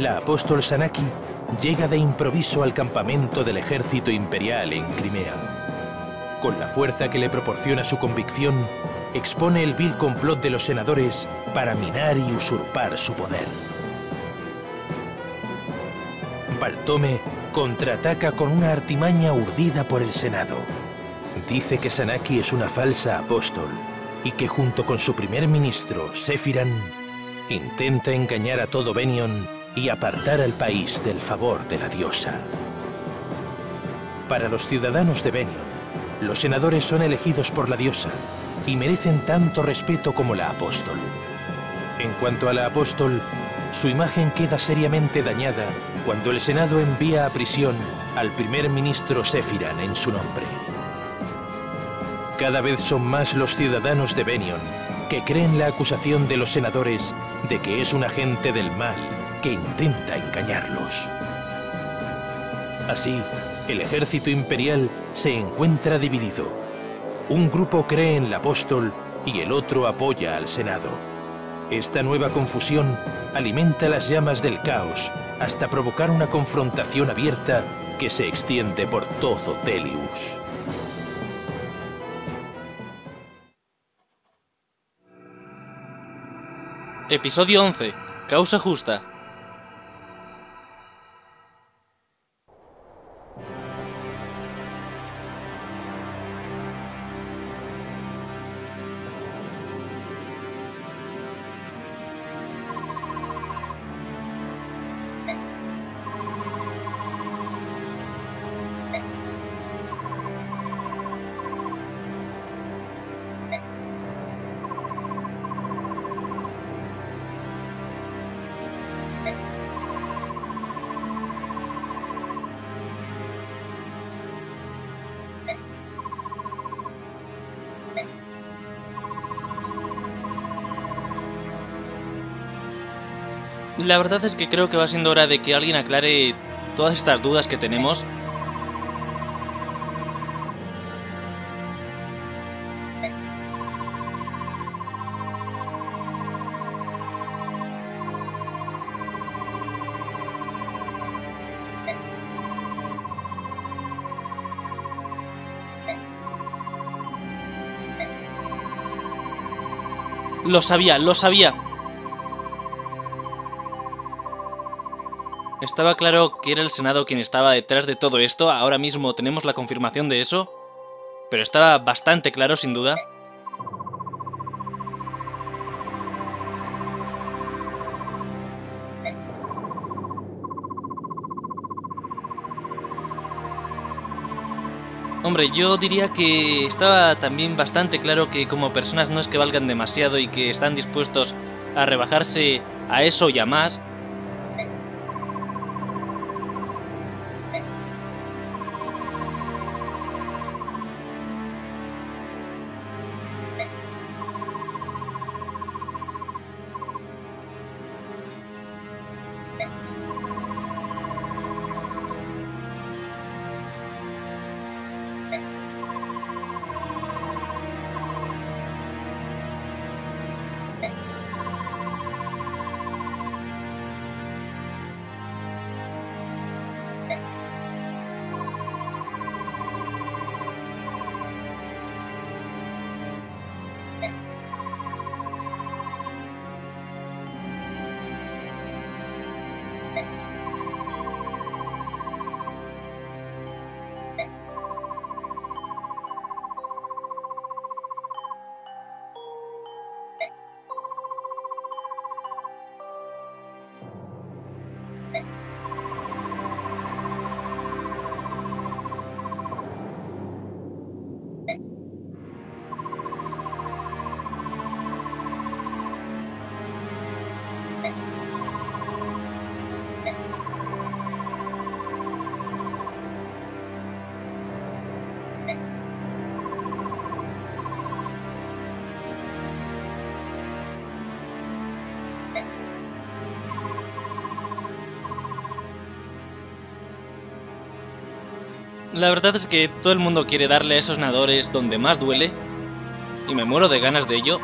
la apóstol Sanaki llega de improviso al campamento del ejército imperial en Crimea. Con la fuerza que le proporciona su convicción, expone el vil complot de los senadores para minar y usurpar su poder. Baltome contraataca con una artimaña urdida por el Senado. Dice que Sanaki es una falsa apóstol y que junto con su primer ministro, Sephiran, intenta engañar a todo Benion y apartar al país del favor de la diosa. Para los ciudadanos de Benion, los senadores son elegidos por la diosa y merecen tanto respeto como la apóstol. En cuanto a la apóstol, su imagen queda seriamente dañada cuando el Senado envía a prisión al primer ministro Sephiran en su nombre. Cada vez son más los ciudadanos de Benion que creen la acusación de los senadores de que es un agente del mal que intenta engañarlos. Así, el ejército imperial se encuentra dividido. Un grupo cree en el apóstol y el otro apoya al Senado. Esta nueva confusión alimenta las llamas del caos hasta provocar una confrontación abierta que se extiende por todo Telius. Episodio 11. Causa justa. La verdad es que creo que va siendo hora de que alguien aclare todas estas dudas que tenemos. Lo sabía, lo sabía. Estaba claro que era el Senado quien estaba detrás de todo esto, ahora mismo tenemos la confirmación de eso, pero estaba bastante claro sin duda. Hombre, yo diría que estaba también bastante claro que como personas no es que valgan demasiado y que están dispuestos a rebajarse a eso y a más, La verdad es que todo el mundo quiere darle a esos nadadores donde más duele, y me muero de ganas de ello.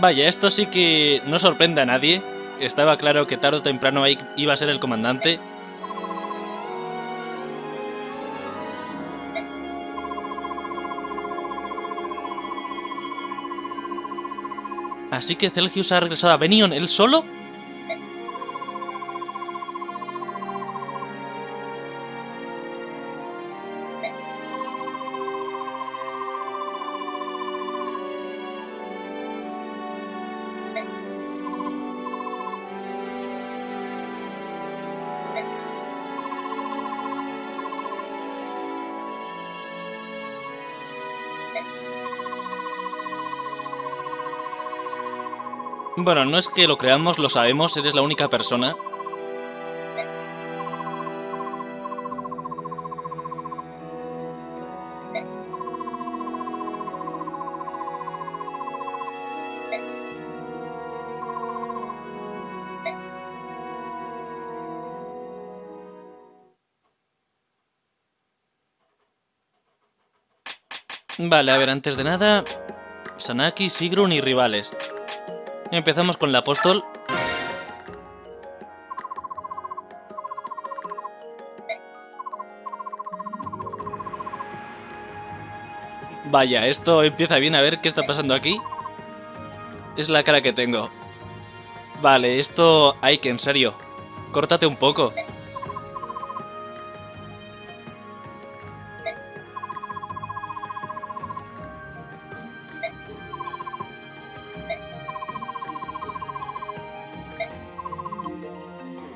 Vaya, esto sí que no sorprende a nadie. Estaba claro que tarde o temprano iba a ser el comandante. Así que Celsius ha regresado a Benion él solo. Bueno, no es que lo creamos, lo sabemos, eres la única persona. Vale, a ver, antes de nada... Sanaki, Sigrun y rivales. Empezamos con el apóstol. Vaya, esto empieza bien a ver qué está pasando aquí. Es la cara que tengo. Vale, esto... Ay, que en serio. Córtate un poco.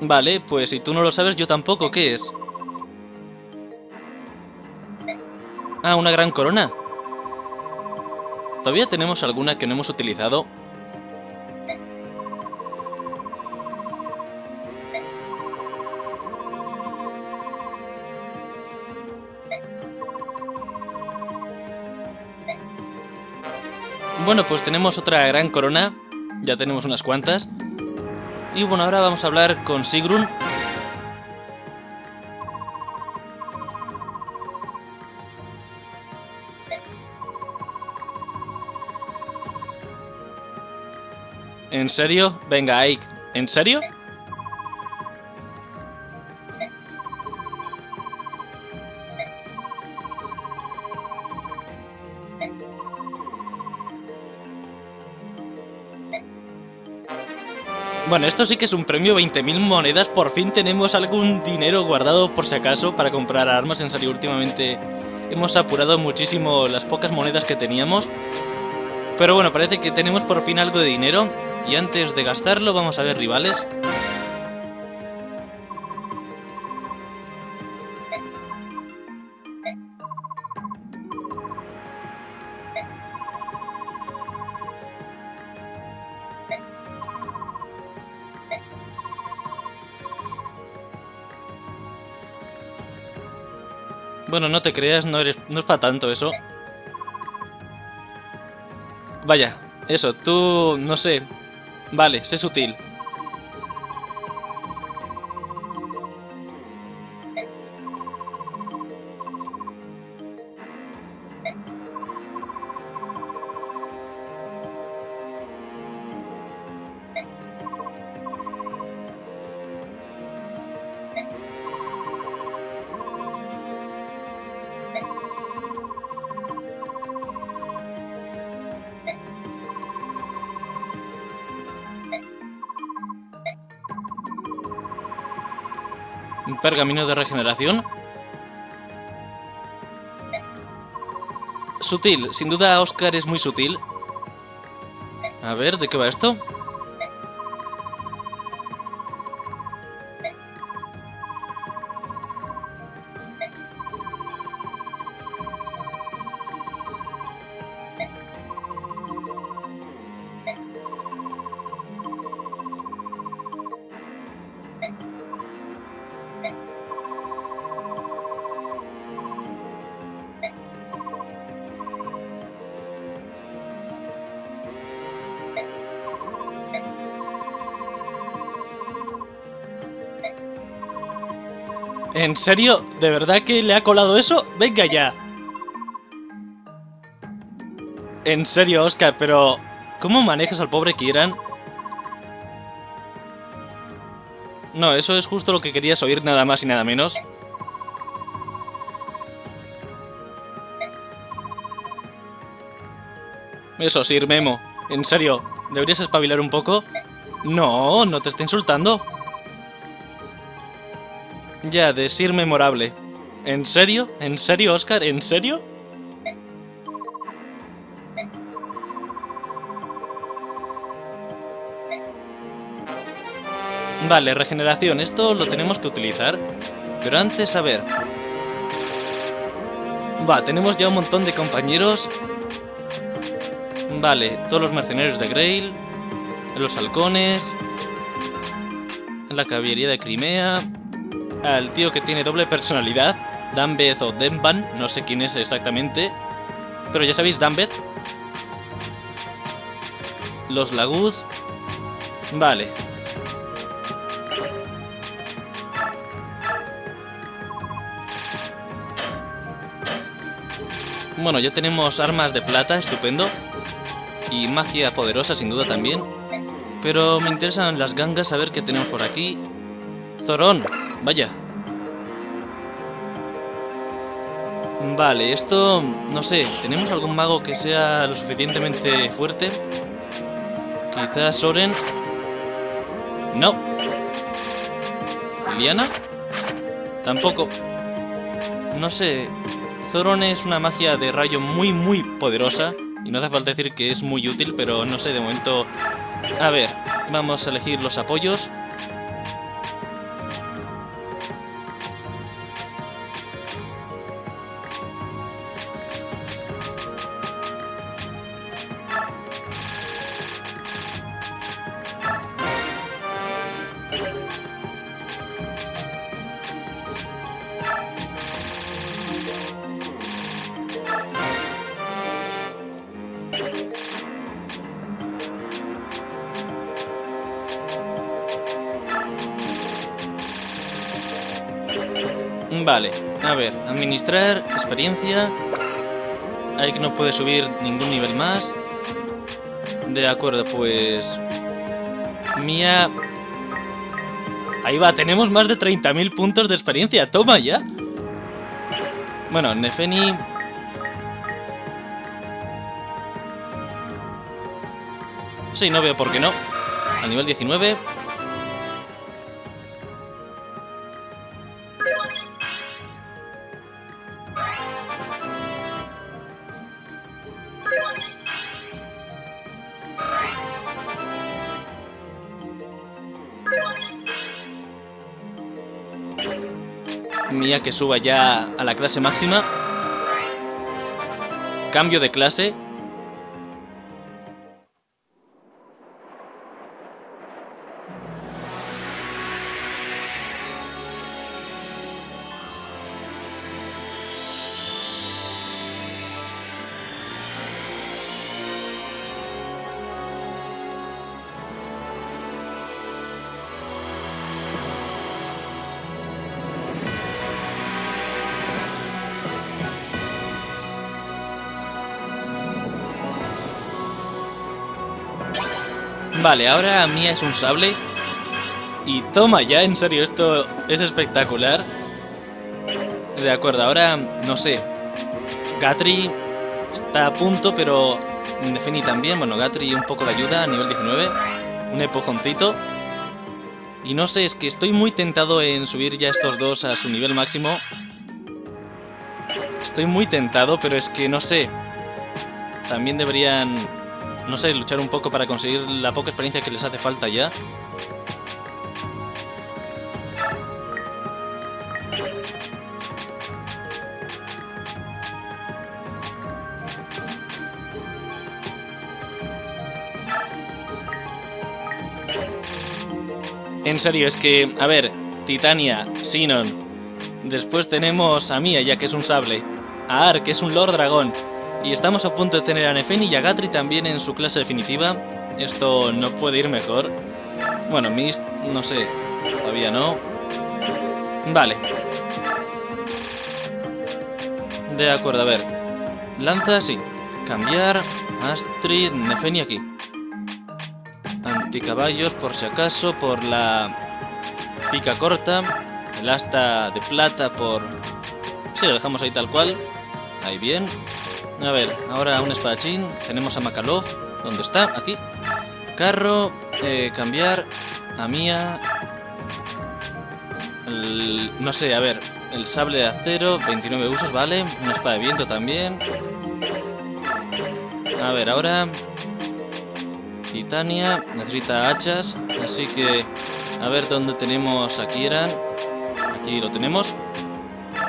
Vale, pues si tú no lo sabes, yo tampoco. ¿Qué es? Ah, una gran corona. Todavía tenemos alguna que no hemos utilizado. Bueno, pues tenemos otra gran corona. Ya tenemos unas cuantas. Y bueno, ahora vamos a hablar con Sigrun. ¿En serio? Venga, Ike. ¿En serio? Bueno, esto sí que es un premio 20.000 monedas. Por fin tenemos algún dinero guardado por si acaso para comprar armas. En serio, últimamente hemos apurado muchísimo las pocas monedas que teníamos. Pero bueno, parece que tenemos por fin algo de dinero. Y antes de gastarlo vamos a ver rivales. Bueno, no te creas, no, eres, no es para tanto eso. Vaya, eso, tú, no sé. Vale, sé sutil. Un pergamino de regeneración. Sutil, sin duda Oscar es muy sutil. A ver, ¿de qué va esto? ¿En serio? ¿De verdad que le ha colado eso? ¡Venga ya! En serio, Oscar, pero... ¿Cómo manejas al pobre Kieran? No, eso es justo lo que querías oír, nada más y nada menos. Eso, Sir Memo. En serio, ¿deberías espabilar un poco? No, no te está insultando. Ya, de Sir Memorable. ¿En serio? ¿En serio, Oscar? ¿En serio? Vale, regeneración. Esto lo tenemos que utilizar. Pero antes, a ver. Va, tenemos ya un montón de compañeros. Vale, todos los mercenarios de Grail. Los halcones. La caballería de Crimea. Al tío que tiene doble personalidad. Dambeth o Demban. No sé quién es exactamente. Pero ya sabéis, Dambeth. Los Laguz. Vale, Bueno, ya tenemos armas de plata, estupendo. Y magia poderosa, sin duda también. Pero me interesan las gangas, a ver qué tenemos por aquí. Zorón, vaya. Vale, esto... no sé, ¿tenemos algún mago que sea lo suficientemente fuerte? Quizás Soren. No. ¿Liana? Tampoco. No sé, Zoron es una magia de rayo muy muy poderosa y no hace falta decir que es muy útil, pero no sé, de momento... A ver, vamos a elegir los apoyos. Experiencia. Ahí que no puede subir ningún nivel más. De acuerdo, pues... Mía... Ahí va, tenemos más de 30.000 puntos de experiencia. Toma ya. Bueno, Nefeni... Sí, no veo por qué no. A nivel 19... que suba ya a la clase máxima. Cambio de clase. Vale, ahora Mía es un sable. Y toma ya, en serio, esto es espectacular. De acuerdo, ahora, no sé. Gatri está a punto, pero Defini también. Bueno, Gatri un poco de ayuda a nivel 19. Un empujoncito. Y no sé, es que estoy muy tentado en subir ya estos dos a su nivel máximo. Estoy muy tentado, pero es que no sé. También deberían no sé, luchar un poco para conseguir la poca experiencia que les hace falta ya. En serio, es que, a ver, Titania, Sinon. Después tenemos a Mia, ya que es un sable. A Ar, que es un Lord Dragón. Y estamos a punto de tener a Nefeni y a Gatri también en su clase definitiva. Esto no puede ir mejor. Bueno, Mist, no sé. Todavía no. Vale. De acuerdo, a ver. Lanza, sí. Cambiar. Astrid, Nefeni aquí. Anticaballos, por si acaso, por la pica corta. El asta de plata por... Sí, lo dejamos ahí tal cual. Ahí bien. A ver, ahora un espadachín. Tenemos a Makalov. ¿Dónde está? Aquí. Carro. Eh, cambiar. A Mía. no sé, a ver. El sable de acero. 29 usos, vale. Una espada de viento también. A ver, ahora... Titania. Necesita hachas. Así que... A ver dónde tenemos a Kieran. Aquí lo tenemos.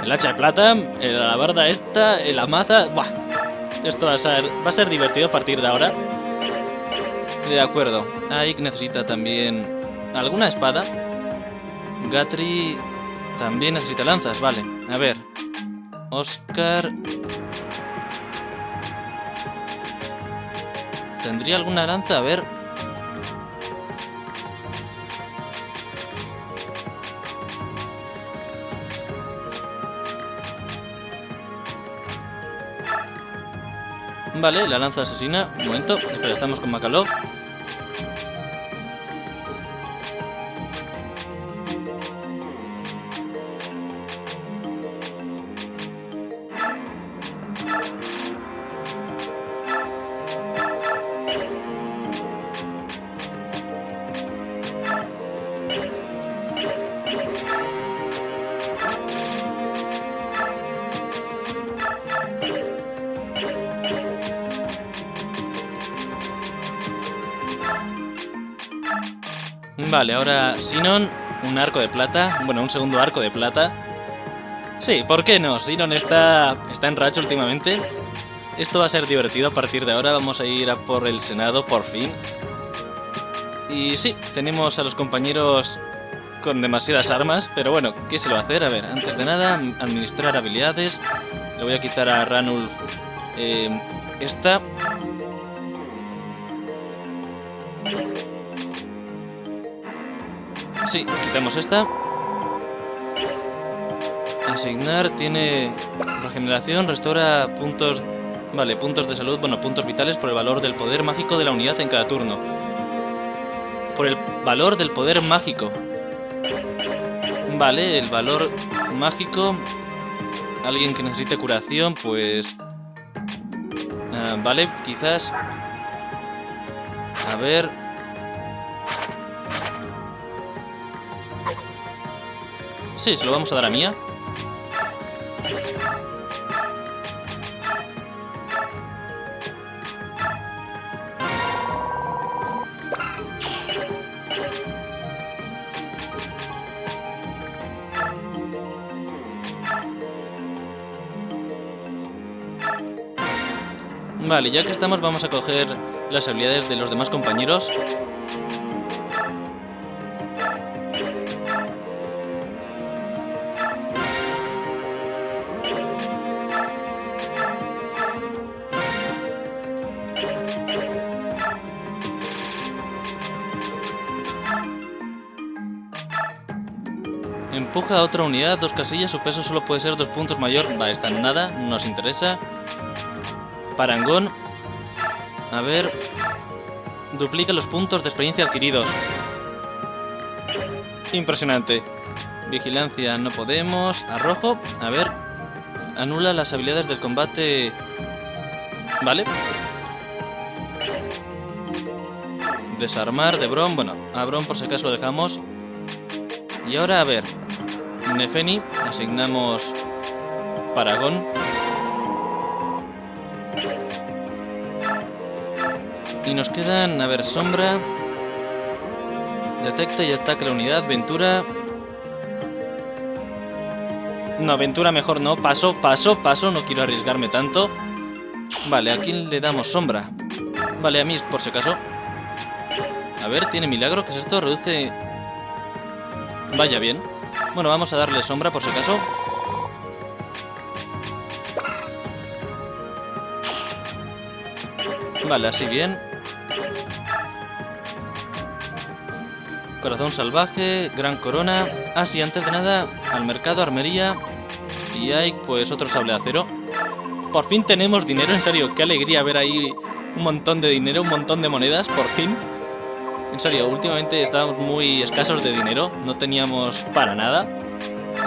El hacha de plata. La barda esta. La maza. Buah. Esto va a ser, va a ser divertido a partir de ahora. De acuerdo. Ike necesita también alguna espada. Gatri también necesita lanzas, vale. A ver. Oscar... ¿Tendría alguna lanza? A ver... Vale, la lanza asesina. Un momento, espera, estamos con Makalov. Vale, ahora Sinon, un arco de plata. Bueno, un segundo arco de plata. Sí, ¿por qué no? Sinon está, está en racha últimamente. Esto va a ser divertido a partir de ahora. Vamos a ir a por el Senado, por fin. Y sí, tenemos a los compañeros con demasiadas armas, pero bueno, ¿qué se lo va a hacer? A ver, antes de nada, administrar habilidades. Le voy a quitar a Ranulf eh, esta quitamos esta. Asignar tiene regeneración, restaura puntos... Vale, puntos de salud, bueno, puntos vitales por el valor del poder mágico de la unidad en cada turno. Por el valor del poder mágico. Vale, el valor mágico... Alguien que necesite curación, pues... Ah, vale, quizás... A ver... Sí, se lo vamos a dar a Mía. Vale, ya que estamos vamos a coger las habilidades de los demás compañeros. Otra unidad, dos casillas, su peso solo puede ser dos puntos mayor. Va, está en nada, nos interesa. Parangón. A ver. Duplica los puntos de experiencia adquiridos. Impresionante. Vigilancia no podemos. Arrojo. A ver. Anula las habilidades del combate. Vale. Desarmar de Bron. Bueno, a Bron por si acaso lo dejamos. Y ahora a ver. Nefeni, asignamos Paragón. Y nos quedan, a ver, Sombra. Detecta y ataca la unidad. Ventura. No, Ventura mejor no. Paso, paso, paso. No quiero arriesgarme tanto. Vale, aquí le damos Sombra. Vale, a Mist por si acaso. A ver, tiene milagro. ¿Qué es esto? Reduce... Vaya bien. Bueno, vamos a darle sombra por si acaso. Vale, así bien. Corazón salvaje, gran corona. Ah, sí, antes de nada, al mercado, armería. Y hay, pues, otro sable de acero. Por fin tenemos dinero, en serio. Qué alegría ver ahí un montón de dinero, un montón de monedas, por fin. En serio, últimamente estábamos muy escasos de dinero, no teníamos para nada.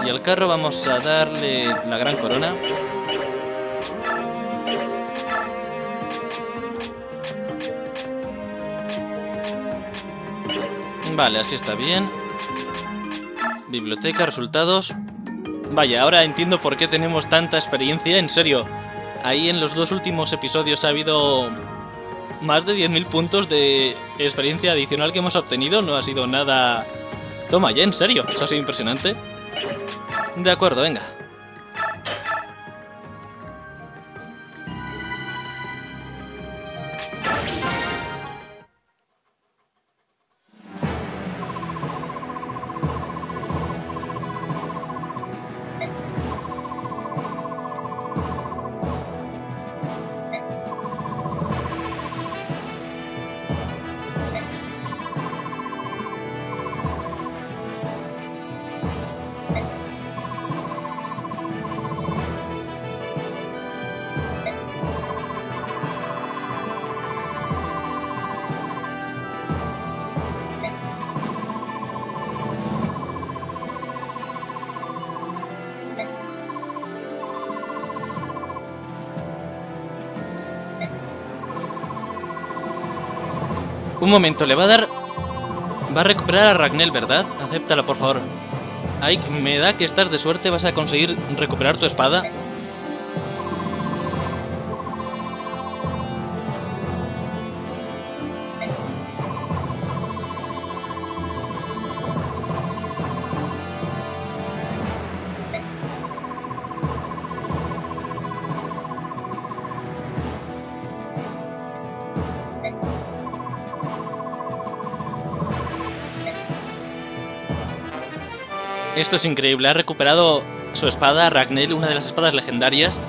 Y al carro vamos a darle la gran corona. Vale, así está bien. Biblioteca, resultados. Vaya, ahora entiendo por qué tenemos tanta experiencia, en serio. Ahí en los dos últimos episodios ha habido más de 10.000 puntos de experiencia adicional que hemos obtenido. No ha sido nada... Toma, ya en serio, eso ha sido impresionante. De acuerdo, venga. Un momento, le va a dar... Va a recuperar a Ragnell, ¿verdad? Acéptala, por favor. Ike, me da que estás de suerte, vas a conseguir recuperar tu espada. Esto es increíble, ha recuperado su espada, Ragnell, una de las espadas legendarias.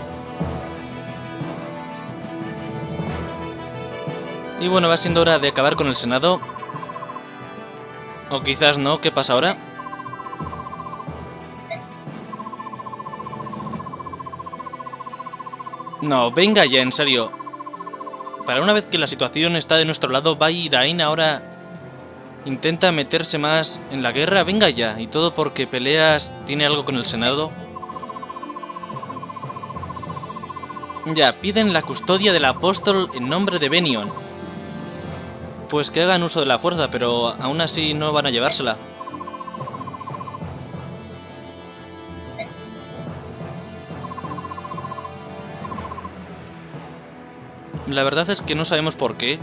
Y bueno, va siendo hora de acabar con el Senado. O quizás no, ¿qué pasa ahora? No, venga ya, en serio. Para una vez que la situación está de nuestro lado, Bai Dain ahora intenta meterse más en la guerra, venga ya, y todo porque peleas tiene algo con el Senado. Ya, piden la custodia del apóstol en nombre de Benion. Pues que hagan uso de la fuerza, pero aún así no van a llevársela. La verdad es que no sabemos por qué.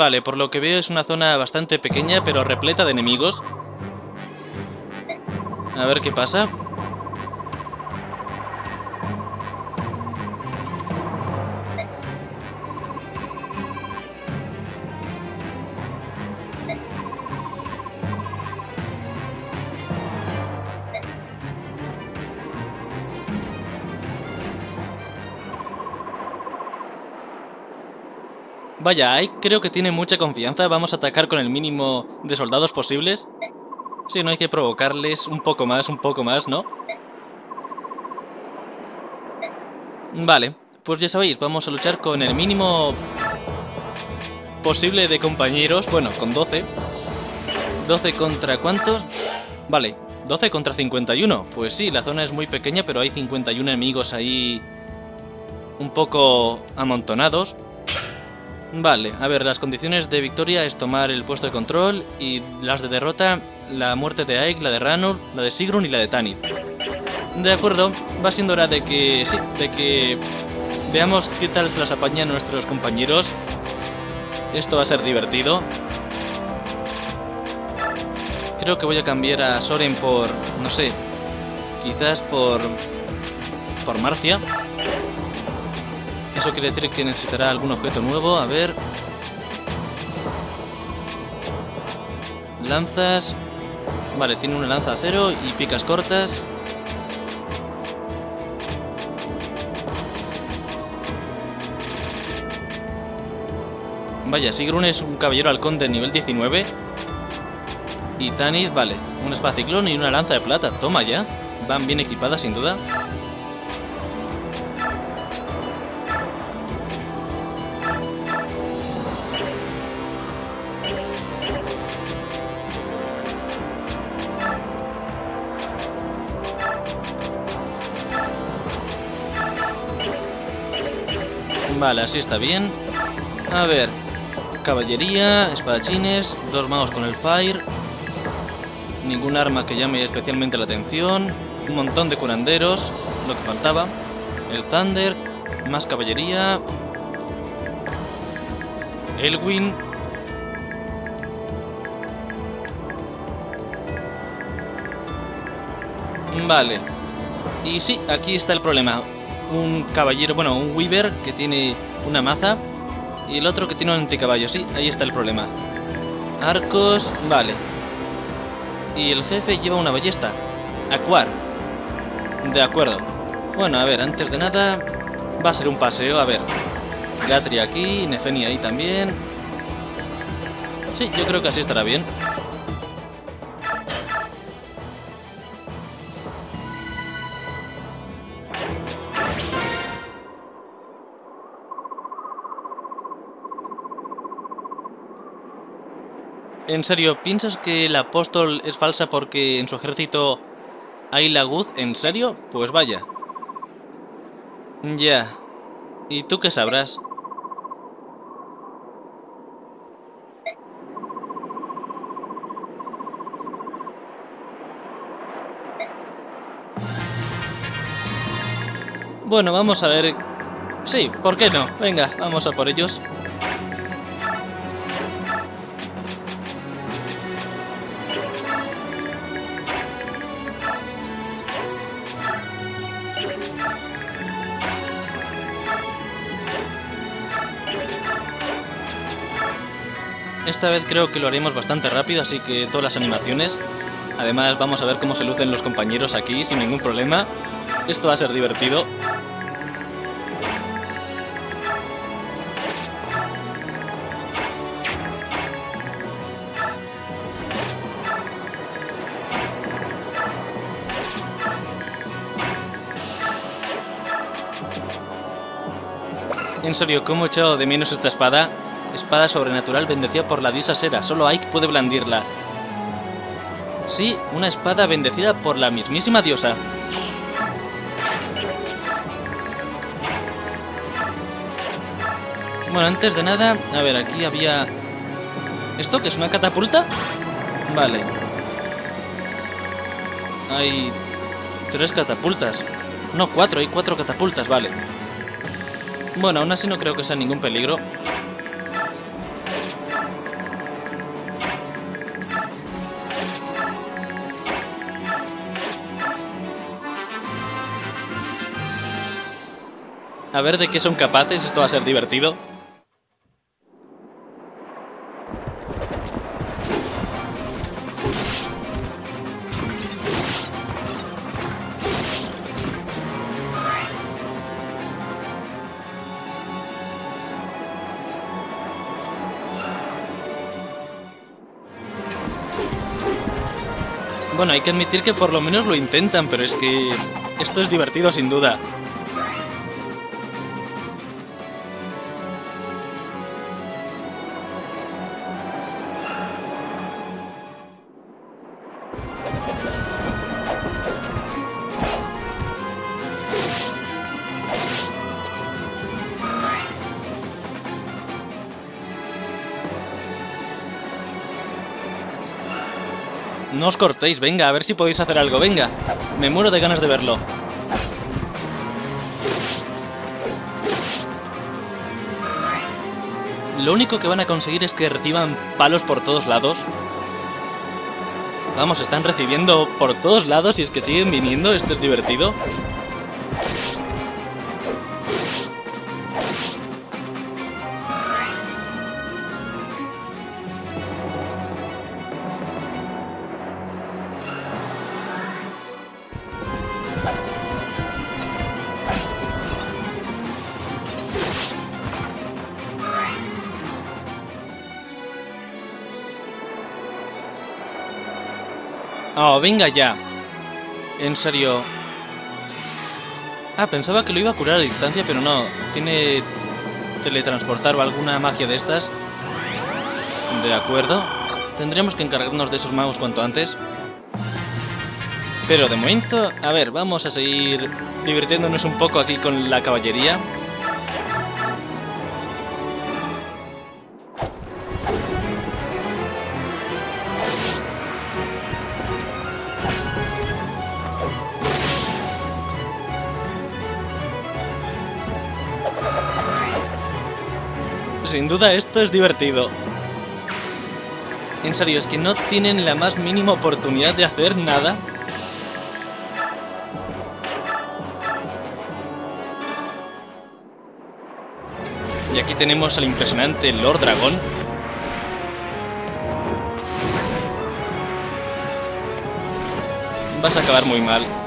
Vale, por lo que veo es una zona bastante pequeña, pero repleta de enemigos. A ver qué pasa. Vaya, creo que tiene mucha confianza. Vamos a atacar con el mínimo de soldados posibles. Si no hay que provocarles un poco más, un poco más, ¿no? Vale, pues ya sabéis, vamos a luchar con el mínimo posible de compañeros. Bueno, con 12. 12 contra cuántos? Vale, 12 contra 51. Pues sí, la zona es muy pequeña, pero hay 51 enemigos ahí un poco amontonados. Vale, a ver, las condiciones de victoria es tomar el puesto de control y las de derrota, la muerte de Aik, la de Ranul, la de Sigrun y la de Tanit. De acuerdo, va siendo hora de que, sí, de que veamos qué tal se las apañan nuestros compañeros. Esto va a ser divertido. Creo que voy a cambiar a Soren por, no sé, quizás por, por Marcia. Eso quiere decir que necesitará algún objeto nuevo. A ver. Lanzas. Vale, tiene una lanza a cero y picas cortas. Vaya, Sigrun es un caballero halcón de nivel 19. Y Tanith, vale, un espaciclón y una lanza de plata. Toma ya. Van bien equipadas, sin duda. Vale, así está bien. A ver. Caballería, espadachines, dos magos con el Fire. Ningún arma que llame especialmente la atención. Un montón de curanderos, lo que faltaba. El Thunder, más caballería. Elwin. Vale. Y sí, aquí está el problema un caballero, bueno, un Weaver que tiene una maza y el otro que tiene un anticaballo. Sí, ahí está el problema. Arcos, vale. Y el jefe lleva una ballesta. Acuar. De acuerdo. Bueno, a ver, antes de nada va a ser un paseo, a ver. Gatri aquí, Nefeni ahí también. Sí, yo creo que así estará bien. ¿En serio? ¿Piensas que el apóstol es falsa porque en su ejército hay laguz? ¿En serio? Pues vaya. Ya. ¿Y tú qué sabrás? Bueno, vamos a ver... Sí, ¿por qué no? Venga, vamos a por ellos. Esta vez creo que lo haremos bastante rápido, así que todas las animaciones. Además vamos a ver cómo se lucen los compañeros aquí sin ningún problema. Esto va a ser divertido. En serio, ¿cómo he echado de menos esta espada? Espada sobrenatural bendecida por la diosa Sera. Solo Ike puede blandirla. Sí, una espada bendecida por la mismísima diosa. Bueno, antes de nada, a ver, aquí había... ¿Esto que es una catapulta? Vale. Hay tres catapultas. No, cuatro, hay cuatro catapultas, vale. Bueno, aún así no creo que sea ningún peligro. A ver de qué son capaces, esto va a ser divertido. Bueno, hay que admitir que por lo menos lo intentan, pero es que esto es divertido sin duda. Os cortéis, venga, a ver si podéis hacer algo, venga. Me muero de ganas de verlo. Lo único que van a conseguir es que reciban palos por todos lados. Vamos, están recibiendo por todos lados y es que siguen viniendo, esto es divertido. Venga ya. En serio. Ah, pensaba que lo iba a curar a distancia, pero no. Tiene teletransportar o alguna magia de estas. De acuerdo. Tendremos que encargarnos de esos magos cuanto antes. Pero de momento, a ver, vamos a seguir divirtiéndonos un poco aquí con la caballería. Sin duda esto es divertido. En serio, es que no tienen la más mínima oportunidad de hacer nada. Y aquí tenemos al impresionante Lord Dragón. Vas a acabar muy mal.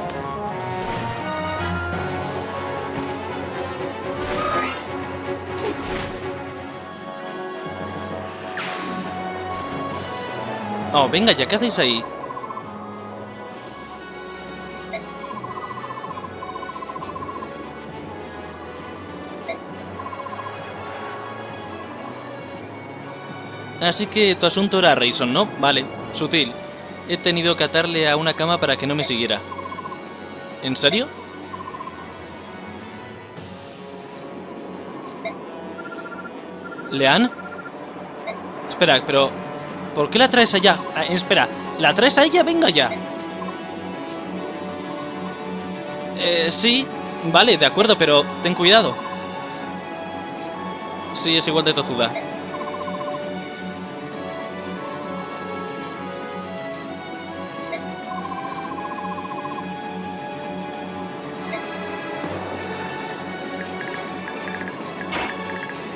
Oh, venga, ya, ¿qué hacéis ahí? Así que tu asunto era Rayson, ¿no? Vale, sutil. He tenido que atarle a una cama para que no me siguiera. ¿En serio? ¿Lean? Espera, pero... ¿Por qué la traes allá? Ah, espera, ¿la traes a ella? Venga ya. Eh, sí, vale, de acuerdo, pero ten cuidado. Sí, es igual de tozuda.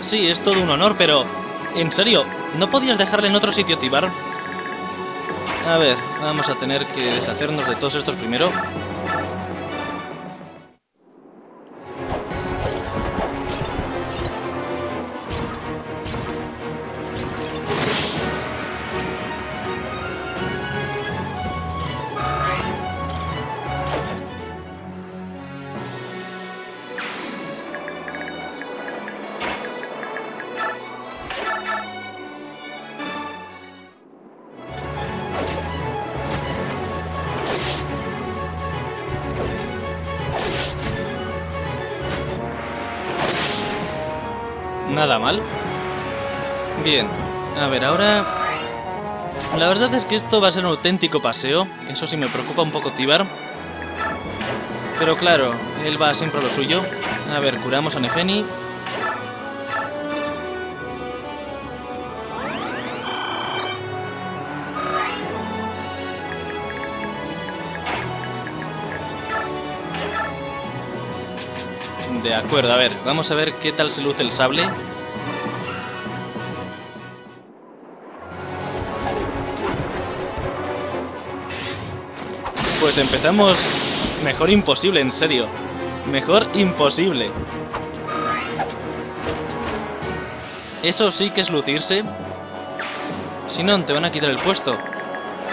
Sí, es todo un honor, pero... En serio, ¿no podías dejarle en otro sitio, Tibar? A ver, vamos a tener que deshacernos de todos estos primero. Mal. Bien, a ver, ahora... La verdad es que esto va a ser un auténtico paseo. Eso sí me preocupa un poco Tibar. Pero claro, él va siempre lo suyo. A ver, curamos a Nefeni. De acuerdo, a ver, vamos a ver qué tal se luce el sable. Pues empezamos mejor imposible, en serio. Mejor imposible. Eso sí que es lucirse. Si no, te van a quitar el puesto.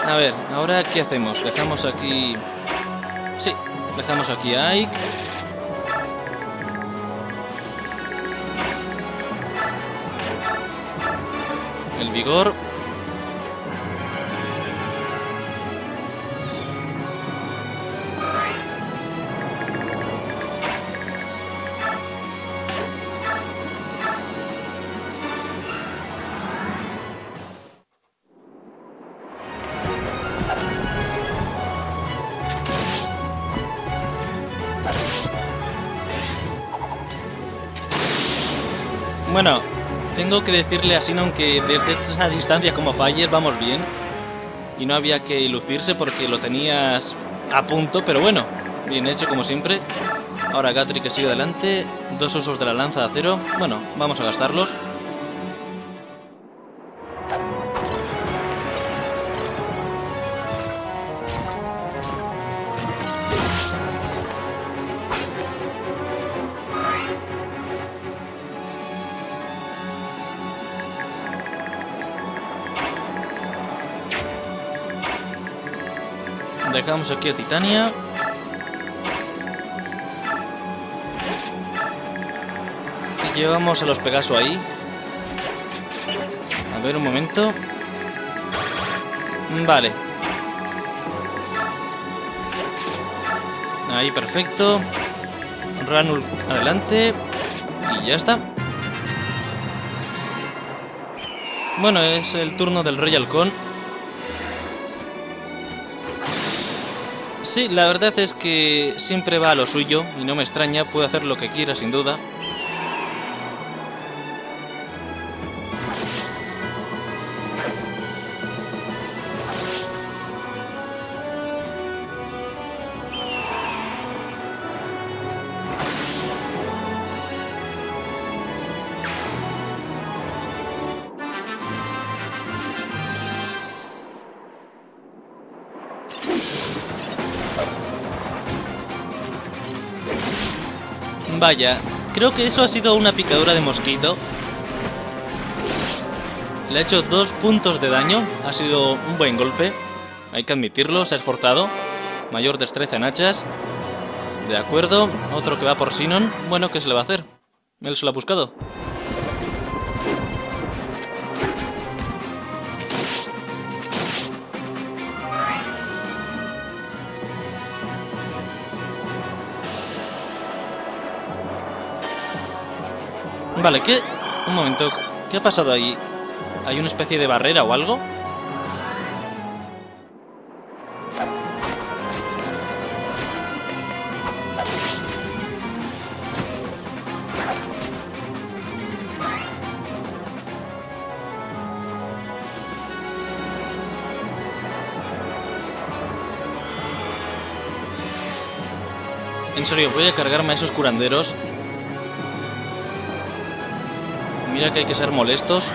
A ver, ahora ¿qué hacemos? Dejamos aquí... Sí, dejamos aquí a Ike. El vigor. Tengo que decirle a Sinon que desde esa distancia como Fire vamos bien. Y no había que lucirse porque lo tenías a punto, pero bueno, bien hecho como siempre. Ahora Gatri que sigue adelante, dos usos de la lanza de acero. Bueno, vamos a gastarlos. Dejamos aquí a Titania. Y llevamos a los Pegaso ahí. A ver un momento. Vale. Ahí, perfecto. Ranul adelante. Y ya está. Bueno, es el turno del Rey Halcón. Sí, la verdad es que siempre va a lo suyo y no me extraña, puede hacer lo que quiera sin duda. Vaya, creo que eso ha sido una picadura de mosquito. Le ha hecho dos puntos de daño. Ha sido un buen golpe. Hay que admitirlo, se ha esforzado. Mayor destreza en hachas. De acuerdo. Otro que va por Sinon. Bueno, ¿qué se le va a hacer? Él se lo ha buscado. Vale, ¿qué? Un momento, ¿qué ha pasado ahí? ¿Hay una especie de barrera o algo? En serio, voy a cargarme a esos curanderos Mira que hay que ser molestos.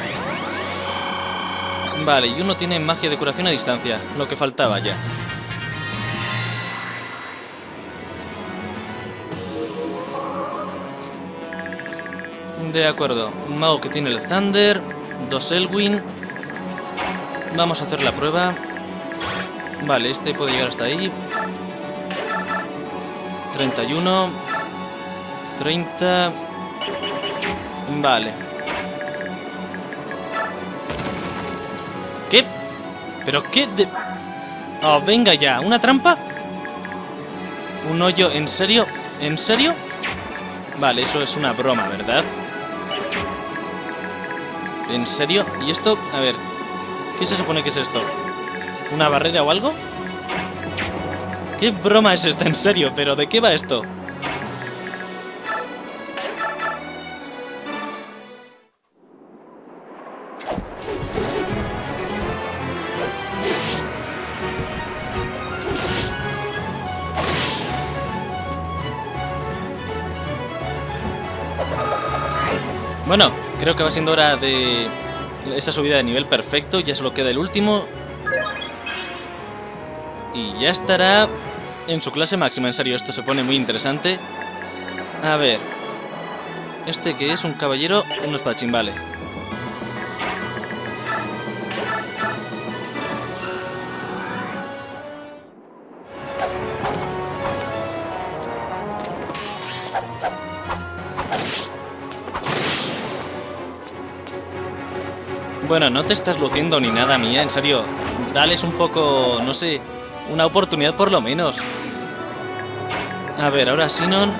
Vale, y uno tiene magia de curación a distancia, lo que faltaba ya. De acuerdo, un mago que tiene el Thunder, dos Elwin. Vamos a hacer la prueba. Vale, este puede llegar hasta ahí. 31. 30. Vale. ¿Pero qué de...? Oh, venga ya. ¿Una trampa? ¿Un hoyo? ¿En serio? ¿En serio? Vale, eso es una broma, ¿verdad? ¿En serio? ¿Y esto? A ver. ¿Qué se supone que es esto? ¿Una barrera o algo? ¿Qué broma es esta? En serio, ¿pero de qué va esto? Creo que va siendo hora de esa subida de nivel perfecto. Ya solo queda el último. Y ya estará en su clase máxima. En serio, esto se pone muy interesante. A ver. Este que es un caballero, un espadachín, vale. Bueno, no te estás luciendo ni nada mía, en serio. Dales un poco, no sé, una oportunidad por lo menos. A ver, ahora Sinon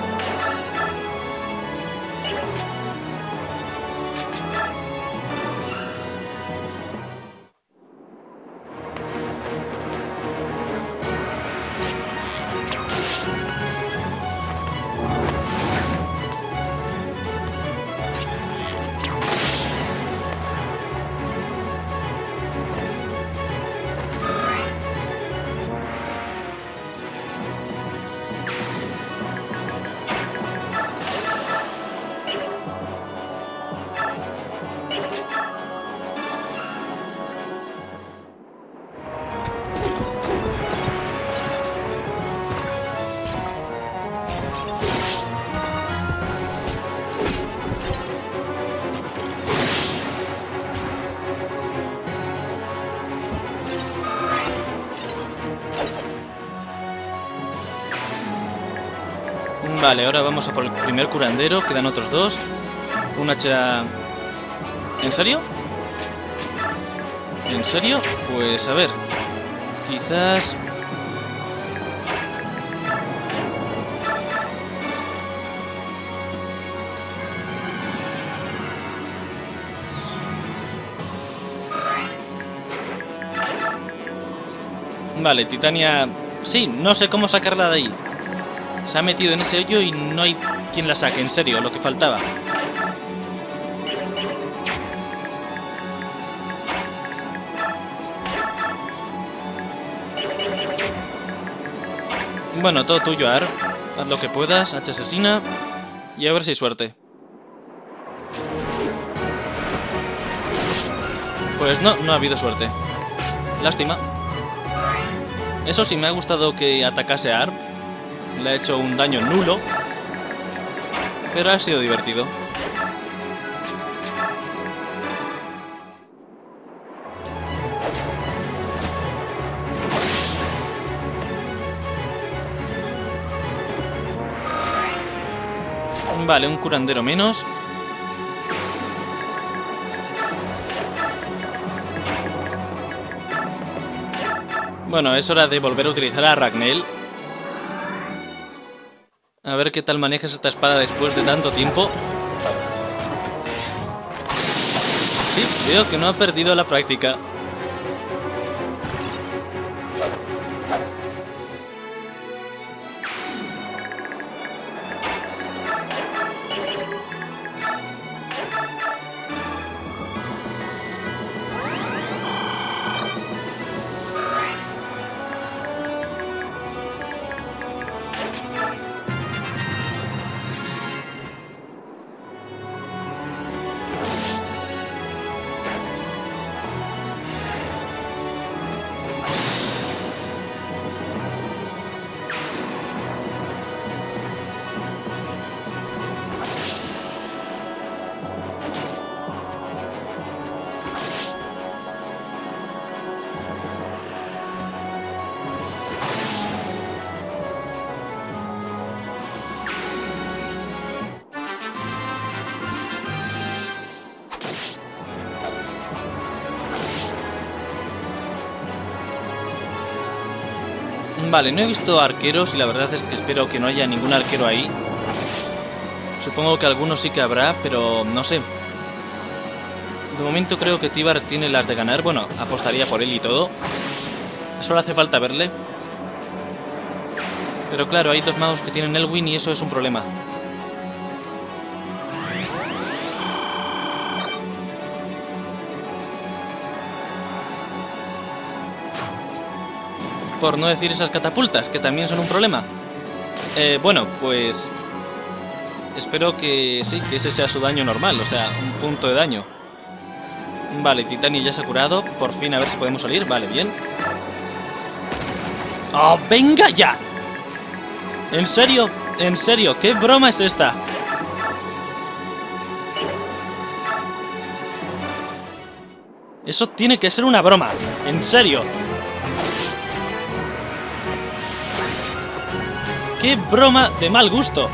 Vale, ahora vamos a por el primer curandero. Quedan otros dos. Un hacha... ¿En serio? ¿En serio? Pues a ver. Quizás... Vale, Titania... Sí, no sé cómo sacarla de ahí. Se ha metido en ese hoyo y no hay quien la saque, en serio, lo que faltaba. Bueno, todo tuyo, Ar. Haz lo que puedas, hacha asesina. Y a ver si hay suerte. Pues no, no ha habido suerte. Lástima. Eso sí, me ha gustado que atacase a Arp. Le ha hecho un daño nulo. Pero ha sido divertido. Vale, un curandero menos. Bueno, es hora de volver a utilizar a Ragnell. Ver qué tal manejas esta espada después de tanto tiempo. Sí, veo que no ha perdido la práctica. Vale, no he visto arqueros y la verdad es que espero que no haya ningún arquero ahí. Supongo que algunos sí que habrá, pero no sé. De momento creo que Tibar tiene las de ganar. Bueno, apostaría por él y todo. Solo hace falta verle. Pero claro, hay dos magos que tienen Elwin y eso es un problema. Por no decir esas catapultas, que también son un problema. Eh, bueno, pues... Espero que sí, que ese sea su daño normal, o sea, un punto de daño. Vale, Titania ya se ha curado. Por fin, a ver si podemos salir. Vale, bien. ¡Oh, venga ya! ¿En serio? ¿En serio? ¿Qué broma es esta? Eso tiene que ser una broma. En serio. ¡Qué broma de mal gusto!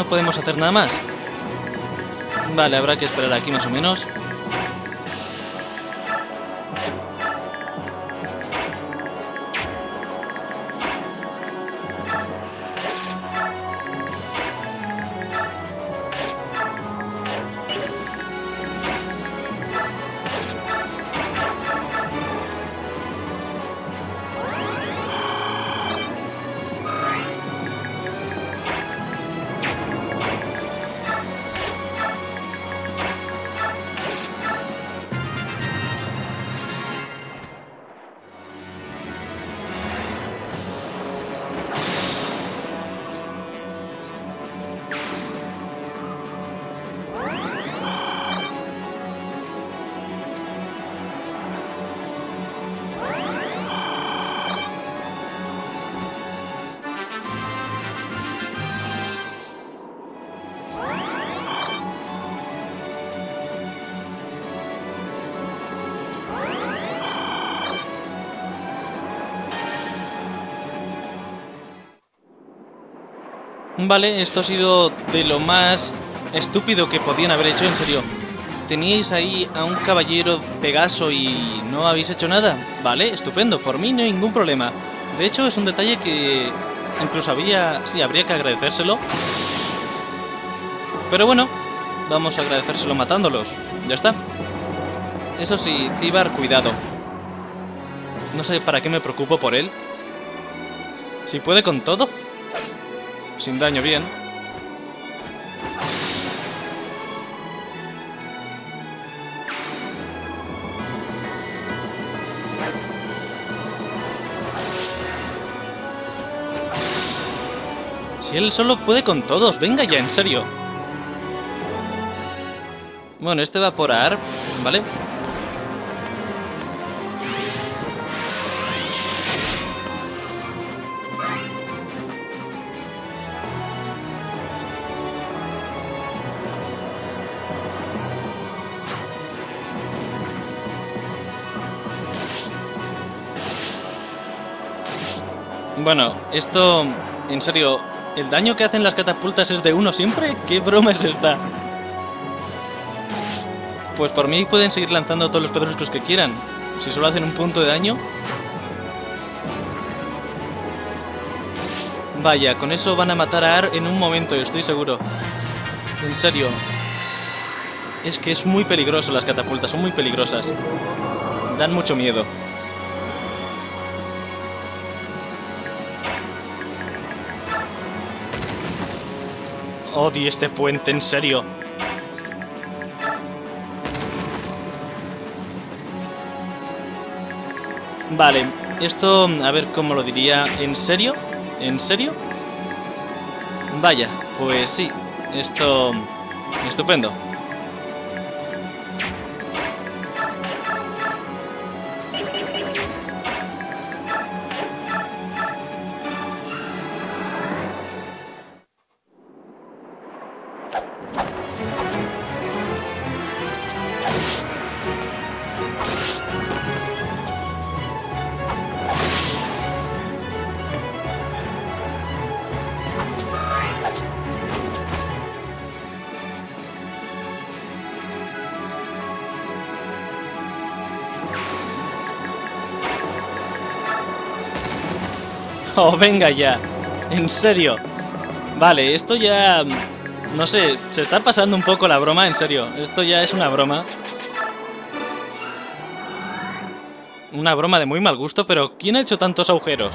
No podemos hacer nada más. Vale, habrá que esperar aquí más o menos. Vale, esto ha sido de lo más estúpido que podían haber hecho, en serio. Teníais ahí a un caballero Pegaso y no habéis hecho nada. Vale, estupendo, por mí no hay ningún problema. De hecho, es un detalle que incluso había... Sí, habría que agradecérselo. Pero bueno, vamos a agradecérselo matándolos. Ya está. Eso sí, Tibar, cuidado. No sé para qué me preocupo por él. Si puede con todo. Sin daño, bien. Si él solo puede con todos, venga ya, en serio. Bueno, este va por AR, ¿vale? Bueno, esto, en serio, ¿el daño que hacen las catapultas es de uno siempre? ¿Qué broma es esta? Pues por mí pueden seguir lanzando todos los pedruscos que quieran. Si solo hacen un punto de daño. Vaya, con eso van a matar a Ar en un momento, estoy seguro. En serio. Es que es muy peligroso las catapultas, son muy peligrosas. Dan mucho miedo. Odio este puente, en serio. Vale, esto, a ver cómo lo diría. ¿En serio? ¿En serio? Vaya, pues sí. Esto... Estupendo. Venga ya. En serio. Vale, esto ya... No sé, se está pasando un poco la broma, en serio. Esto ya es una broma. Una broma de muy mal gusto, pero ¿quién ha hecho tantos agujeros?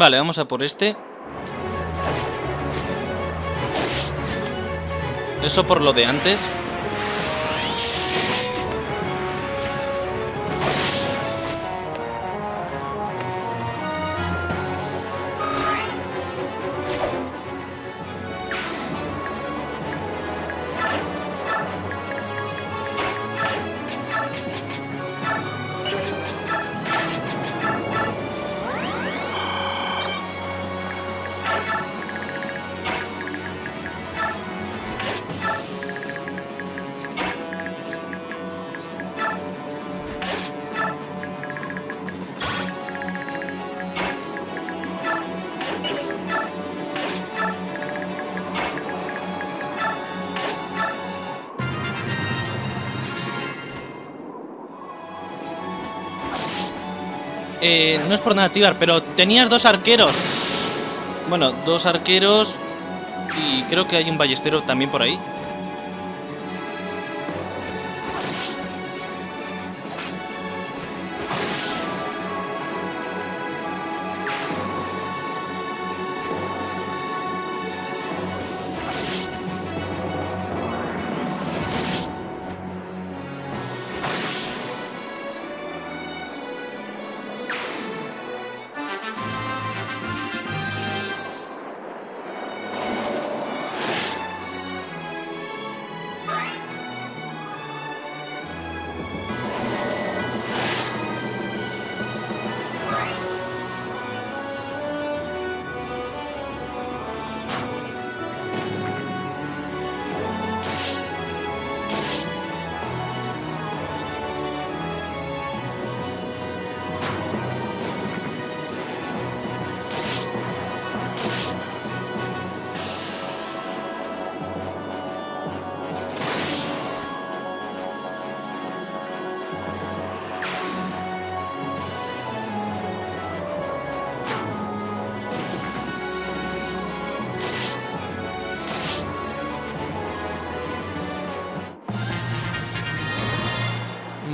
Vale, vamos a por este. Eso por lo de antes. No es por nada, Tibar, pero tenías dos arqueros. Bueno, dos arqueros y creo que hay un ballestero también por ahí.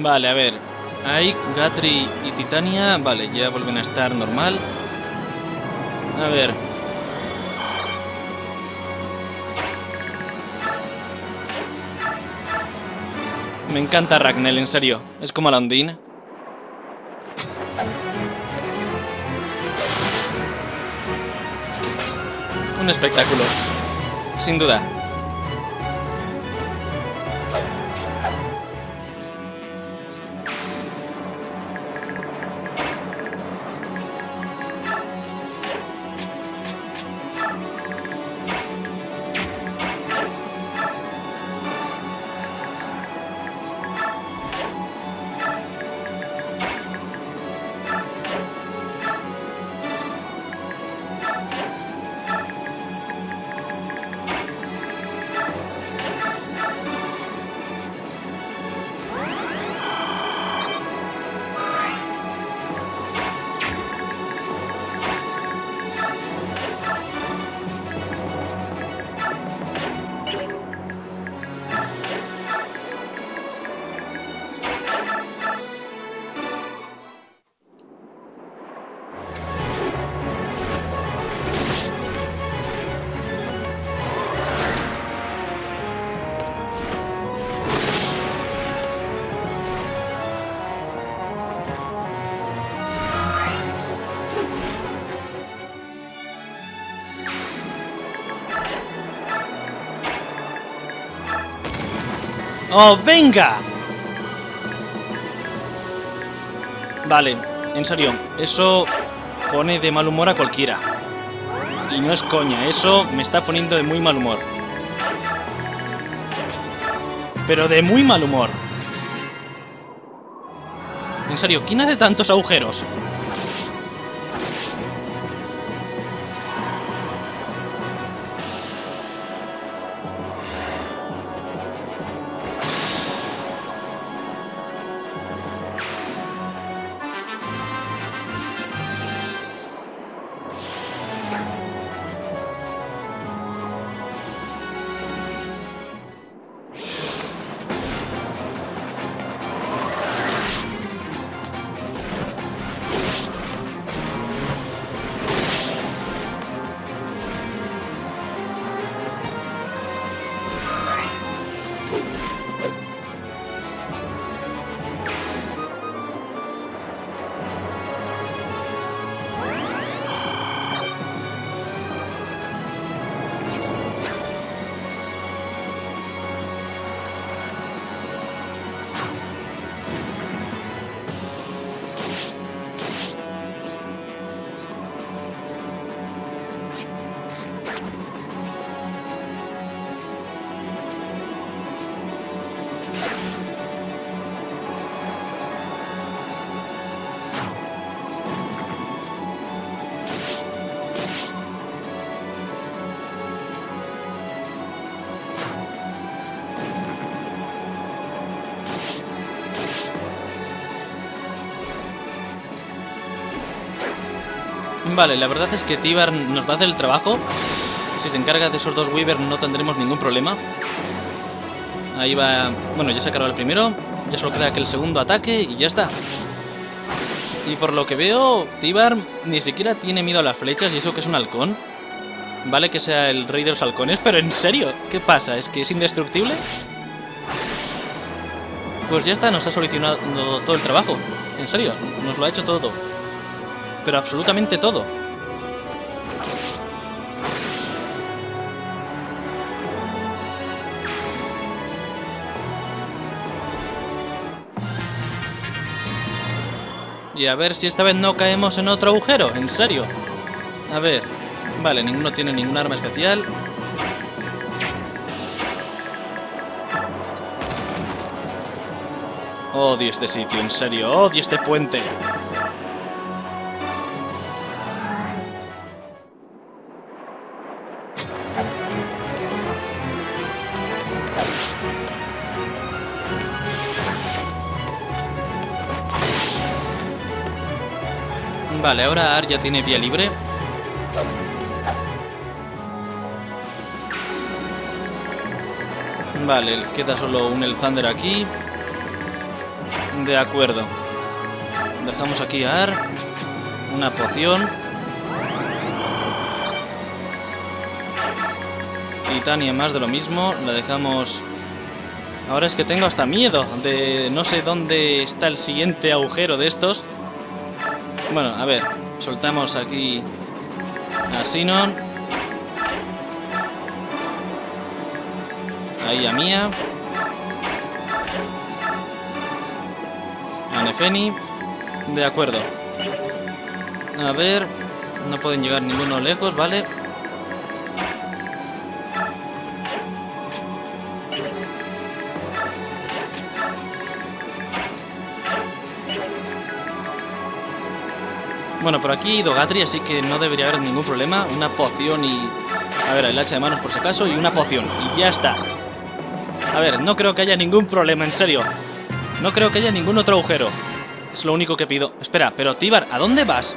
Vale, a ver. Ahí, Gatri y Titania. Vale, ya vuelven a estar normal. A ver. Me encanta Ragnell, en serio. Es como la Ondine. Un espectáculo. Sin duda. ¡Oh, venga! Vale, en serio, eso pone de mal humor a cualquiera. Y no es coña, eso me está poniendo de muy mal humor. Pero de muy mal humor. En serio, ¿quién hace tantos agujeros? Vale, la verdad es que Tibar nos va a hacer el trabajo. Si se encarga de esos dos Weaver no tendremos ningún problema. Ahí va... Bueno, ya se ha cargado el primero. Ya solo queda que el segundo ataque y ya está. Y por lo que veo, Tibar ni siquiera tiene miedo a las flechas y eso que es un halcón. Vale que sea el rey de los halcones, pero en serio, ¿qué pasa? ¿Es que es indestructible? Pues ya está, nos ha solucionado todo el trabajo. En serio, nos lo ha hecho todo. Pero absolutamente todo. Y a ver si esta vez no caemos en otro agujero, en serio. A ver. Vale, ninguno tiene ningún arma especial. Odio este sitio, en serio. Odio este puente. Vale, ahora Ar ya tiene vía libre. Vale, queda solo un El Thunder aquí. De acuerdo. Dejamos aquí a Ar. Una poción. Titania más de lo mismo. La dejamos... Ahora es que tengo hasta miedo de... No sé dónde está el siguiente agujero de estos. Bueno, a ver. Soltamos aquí a Sinon. Ahí a Mía. A Nefeni. De acuerdo. A ver. No pueden llegar ninguno lejos, ¿vale? Bueno, por aquí Dogatri, así que no debería haber ningún problema. Una poción y... A ver, el hacha de manos por si acaso y una poción. Y ya está. A ver, no creo que haya ningún problema, en serio. No creo que haya ningún otro agujero. Es lo único que pido. Espera, pero Tíbar, ¿a dónde vas?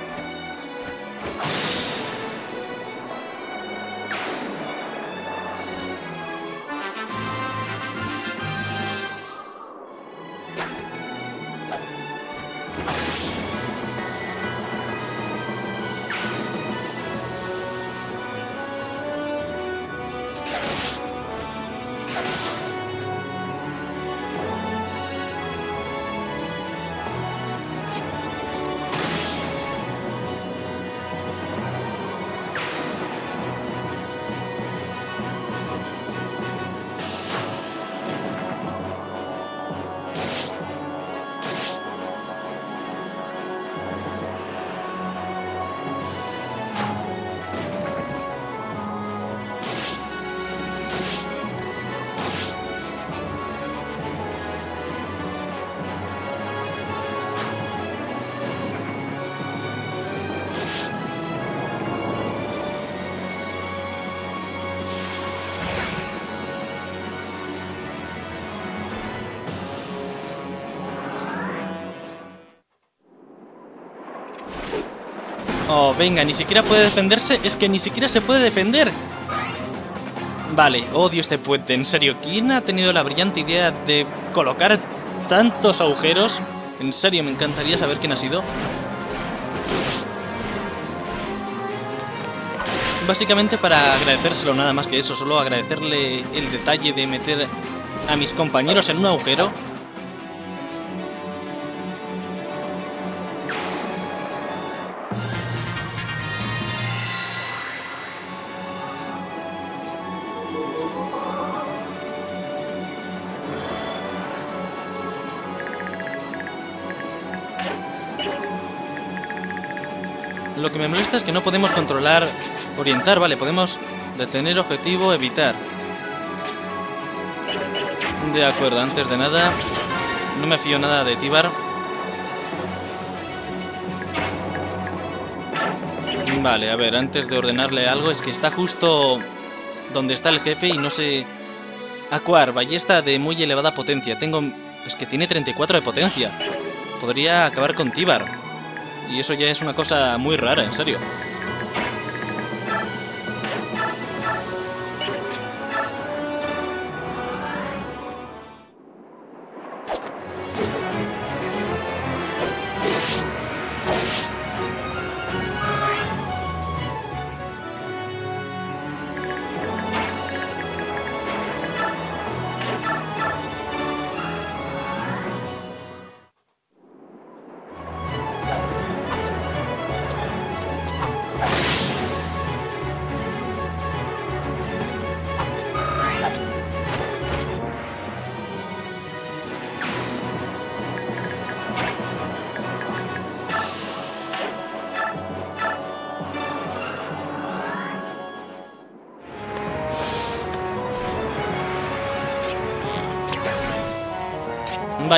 Venga, ni siquiera puede defenderse. Es que ni siquiera se puede defender. Vale, odio este puente, en serio. ¿Quién ha tenido la brillante idea de colocar tantos agujeros? En serio, me encantaría saber quién ha sido. Básicamente para agradecérselo, nada más que eso. Solo agradecerle el detalle de meter a mis compañeros en un agujero. Lo que me molesta es que no podemos controlar, orientar, vale, podemos detener objetivo, evitar. De acuerdo, antes de nada, no me fío nada de Tibar. Vale, a ver, antes de ordenarle algo, es que está justo donde está el jefe y no sé... Acuar, ballesta de muy elevada potencia. Tengo... Es que tiene 34 de potencia. Podría acabar con Tibar. Y eso ya es una cosa muy rara, en serio.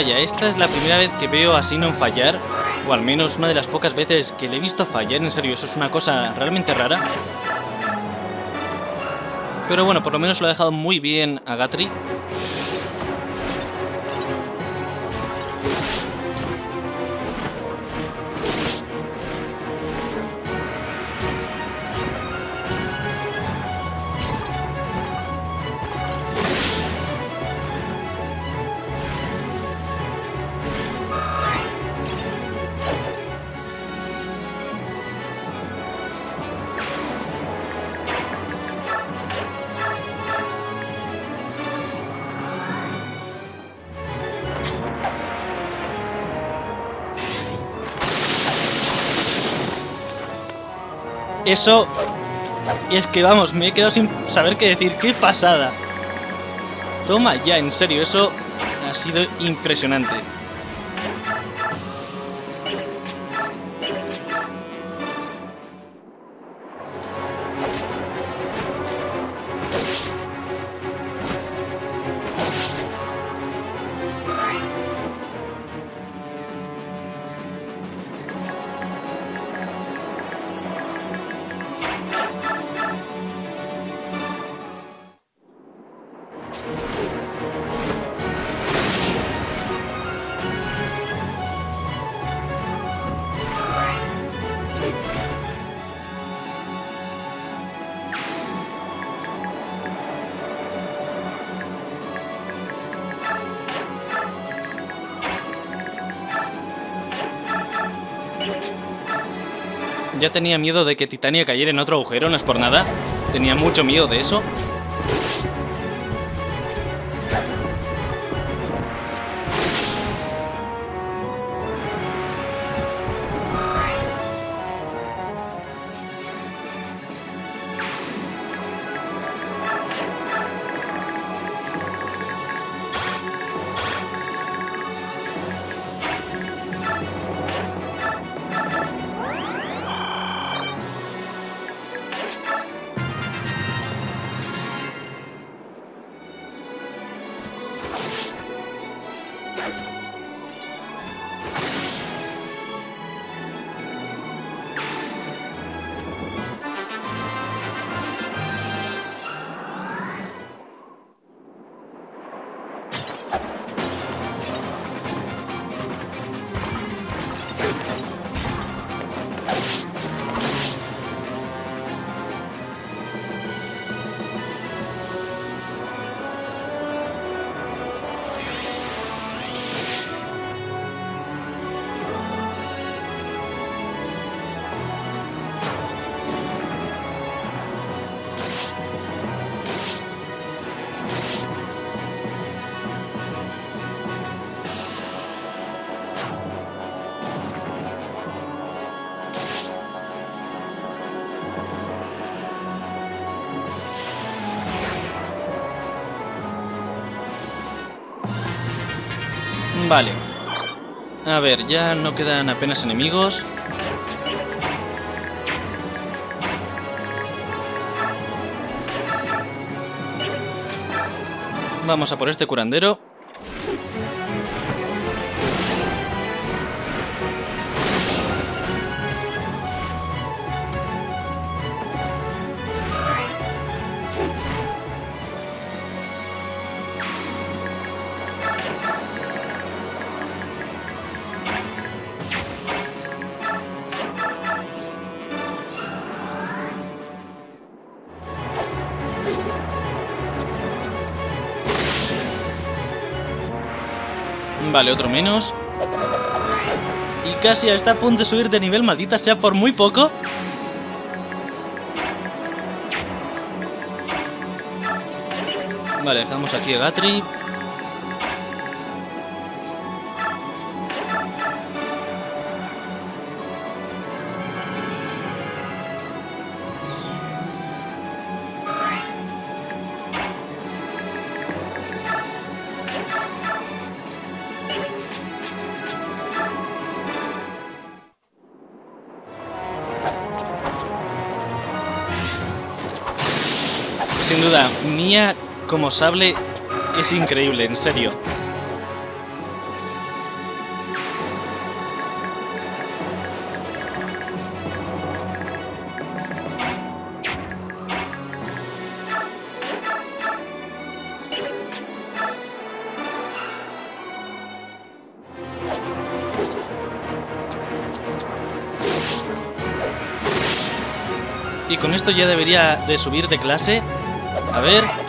Vaya, esta es la primera vez que veo a Sinon fallar, o al menos una de las pocas veces que le he visto fallar, en serio, eso es una cosa realmente rara. Pero bueno, por lo menos lo ha dejado muy bien a Gatri. Eso... Es que vamos, me he quedado sin saber qué decir. ¡Qué pasada! Toma ya, en serio, eso ha sido impresionante. Ya tenía miedo de que Titania cayera en otro agujero, no es por nada. Tenía mucho miedo de eso. Vale. A ver, ya no quedan apenas enemigos. Vamos a por este curandero. Vale, otro menos. Y casi está a punto de subir de nivel, maldita sea, por muy poco. Vale, dejamos aquí a Gatri. Como sable es increíble, en serio. Y con esto ya debería de subir de clase. A ver.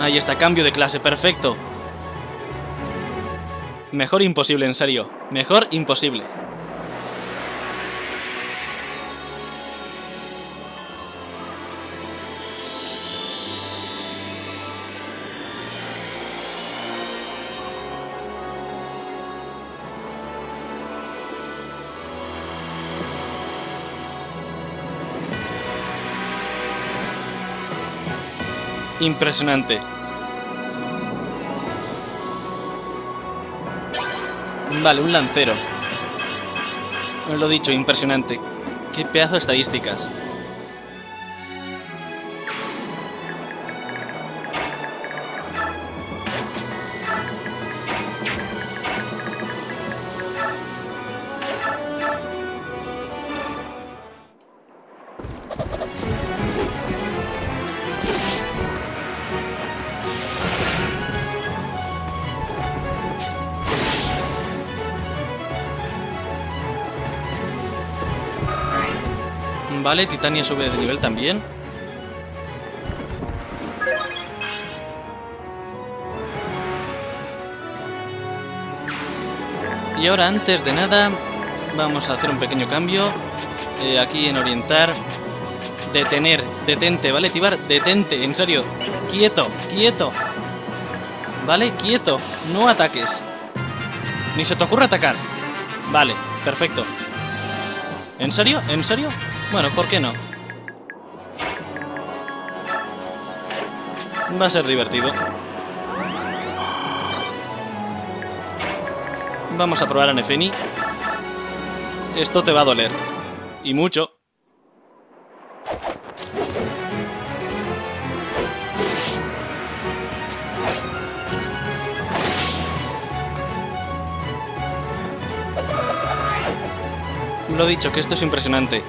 Ahí está, cambio de clase, perfecto. Mejor imposible, en serio. Mejor imposible. Impresionante. Vale, un lancero. Lo dicho, impresionante. Qué pedazo de estadísticas. Vale, Titania sube de nivel también. Y ahora, antes de nada, vamos a hacer un pequeño cambio. Eh, aquí en orientar. Detener, detente, ¿vale, Tibar? Detente, en serio. Quieto, quieto. ¿Vale? Quieto. No ataques. Ni se te ocurra atacar. Vale, perfecto. ¿En serio? ¿En serio? Bueno, ¿por qué no? Va a ser divertido. Vamos a probar a Nefeni. Esto te va a doler. Y mucho. Lo dicho, que esto es impresionante.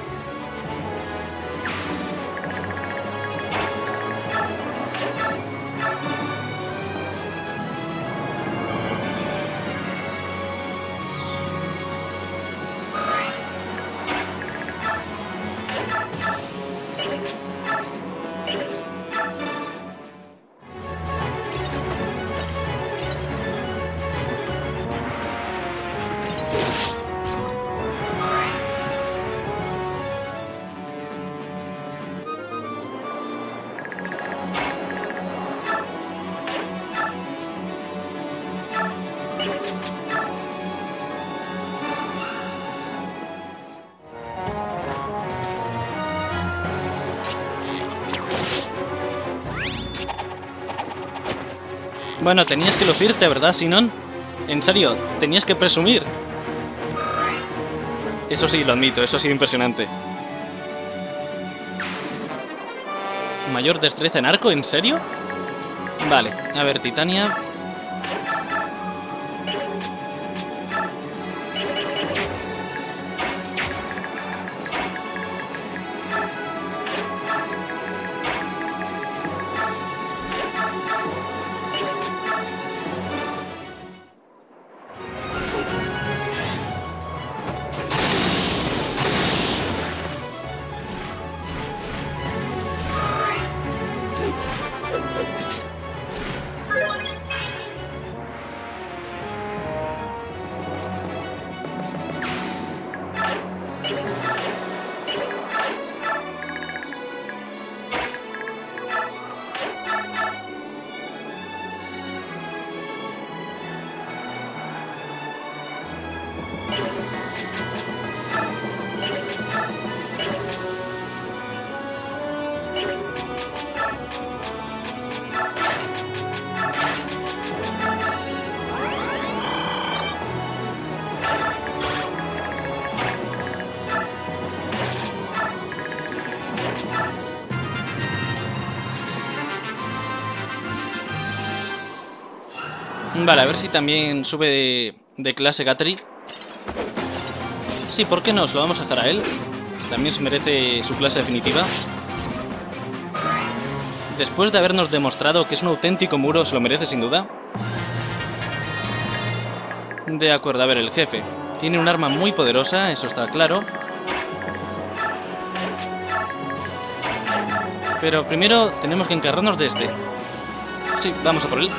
Bueno, tenías que lucirte, ¿verdad, Sinon? En serio, tenías que presumir. Eso sí, lo admito, eso ha sido impresionante. ¿Mayor destreza en arco? ¿En serio? Vale, a ver, Titania. Vale, a ver si también sube de, clase Gatri. Sí, ¿por qué no? Se lo vamos a dejar a él. También se merece su clase definitiva. Después de habernos demostrado que es un auténtico muro, se lo merece sin duda. De acuerdo, a ver, el jefe. Tiene un arma muy poderosa, eso está claro. Pero primero tenemos que encargarnos de este. Sí, vamos a por él.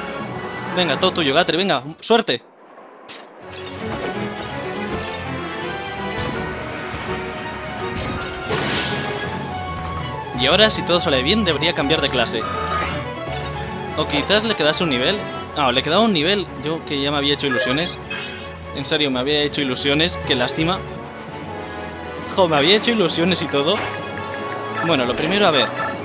Venga, todo tuyo, Gatri, venga, suerte. Y ahora, si todo sale bien, debería cambiar de clase. O quizás le quedase un nivel. Ah, le quedaba un nivel. Yo que ya me había hecho ilusiones. En serio, me había hecho ilusiones. Qué lástima. Jo, me había hecho ilusiones y todo. Bueno, lo primero, a ver.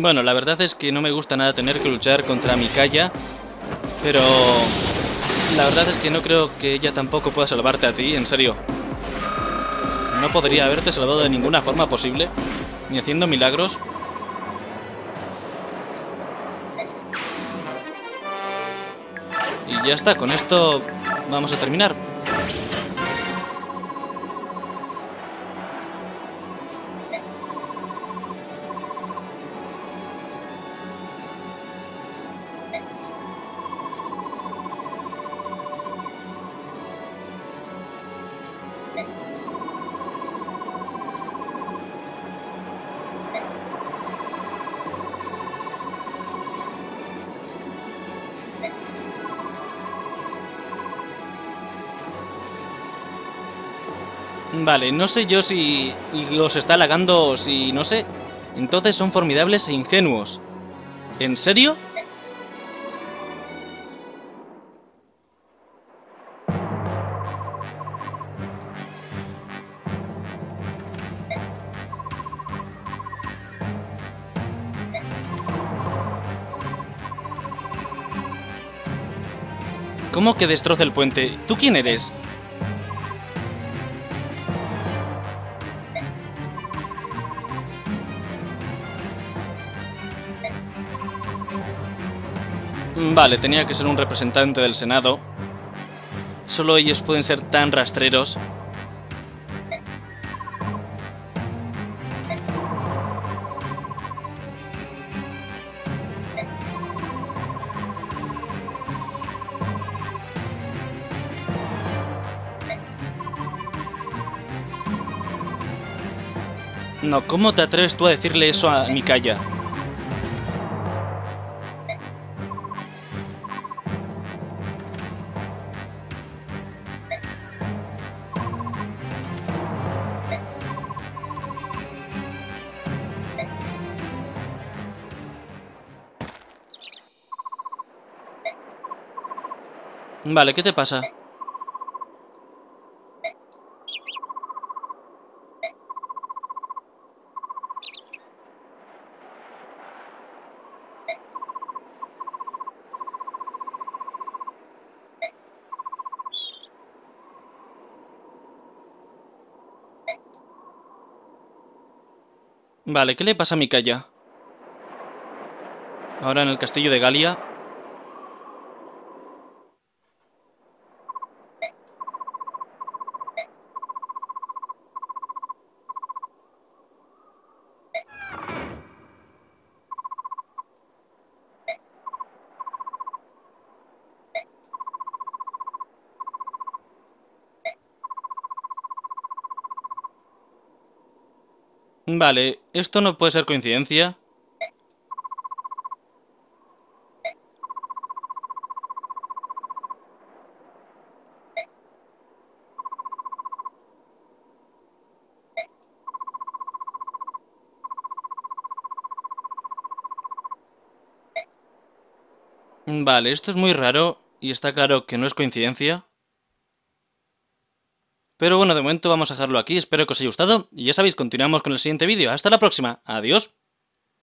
Bueno, la verdad es que no me gusta nada tener que luchar contra Mikaya, pero la verdad es que no creo que ella tampoco pueda salvarte a ti, en serio. No podría haberte salvado de ninguna forma posible, ni haciendo milagros. Y ya está, con esto vamos a terminar. Vale, no sé yo si los está halagando o si no sé. Entonces son formidables e ingenuos. ¿En serio? ¿Cómo que destroza el puente? ¿Tú quién eres? Vale, tenía que ser un representante del Senado. Solo ellos pueden ser tan rastreros. No, ¿cómo te atreves tú a decirle eso a Mikaya? Vale, ¿qué te pasa? Vale, ¿qué le pasa a Mikaya? Ahora en el castillo de Galia Vale, esto no puede ser coincidencia. Vale, esto es muy raro y está claro que no es coincidencia. Pero bueno, de momento vamos a dejarlo aquí, espero que os haya gustado y ya sabéis, continuamos con el siguiente vídeo. Hasta la próxima, adiós.